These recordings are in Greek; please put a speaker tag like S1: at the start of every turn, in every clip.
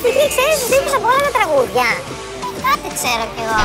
S1: στοιχεία ξέρεις τους τύπους από όλα τα τραγούδια. Κάτι ξέρω κι εγώ.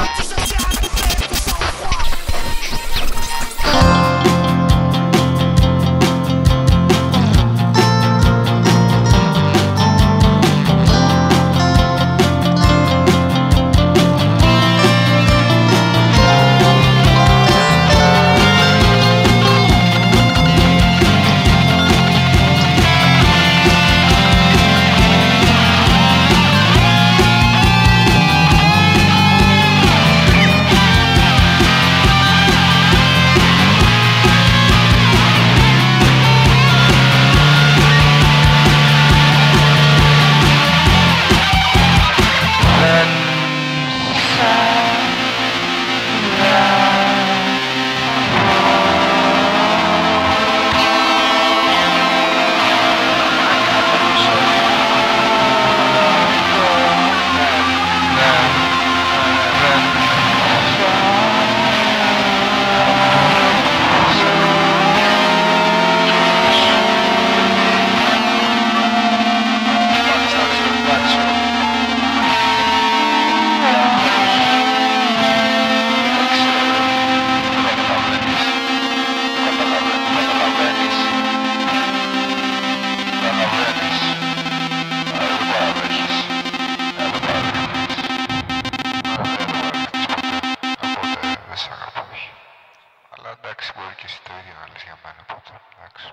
S1: Μα και εσύ το ίδιο για μένα, οπότε εντάξει.